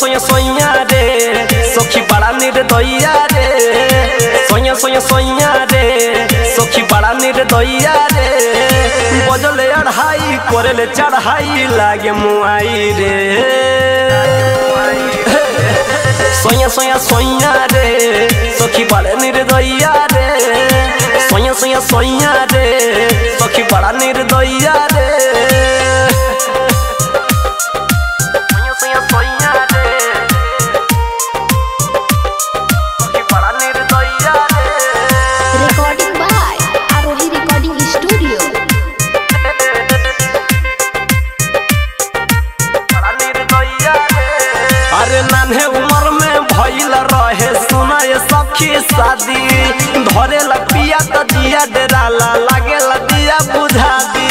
सोया सोया रे सखी बड़ा निर्दया रे सोया सोया सोया रे सखी बड़ा निर्दया रे बजले अढ़ाई कोरेले चढ़ाई लागे मुआई रे सोया सोया सोया रे सखी बड़ा निर्दया रे सोया सोया सोया रे सखी बड़ा निर्दया रे नान्हे उम्र में भइल रहे। सुना सखी शादी धरे पिया तो दिया डराला लागे दिया बुझा दी।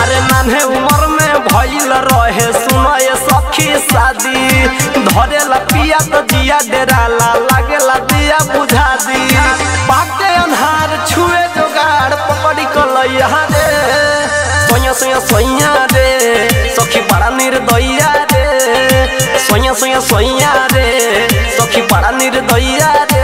अरे नान्हे उम्र में भइल रहे। सुना सखी शादी धरे पिया तो दिया डराला लागे सोया सोया सोया रे सखी बड़ा निर्दया रे सोया सोया सोया रे सखी बड़ा निर्दया रे।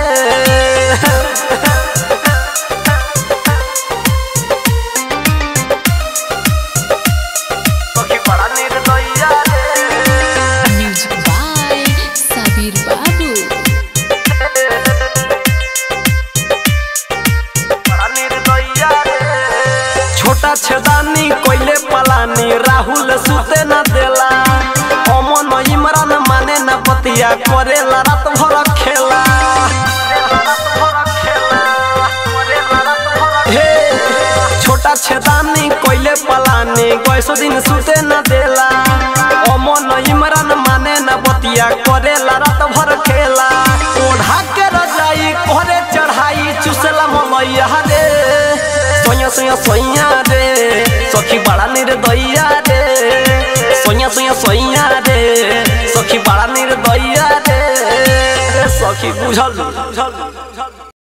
छोटा छेदानी कोइले पलानी राहुल सुते न देला। अमन इमरान माने न पतिया करेला, रात भर खेला। छोटा छेदानी कोइले पलानी, कैसो दिन सुते न देला। अमन इमरान माने न बतिया करेला, रात भर खेला। ओढ़ा के रजाई, कोहरे चढ़ाई, चुसला ममैया रे। सोया सोया सोया रे। सखी बड़ा निर्दया रे सोया सोया सोया रे सखी बड़ा निर्दया रे सखी बुझल।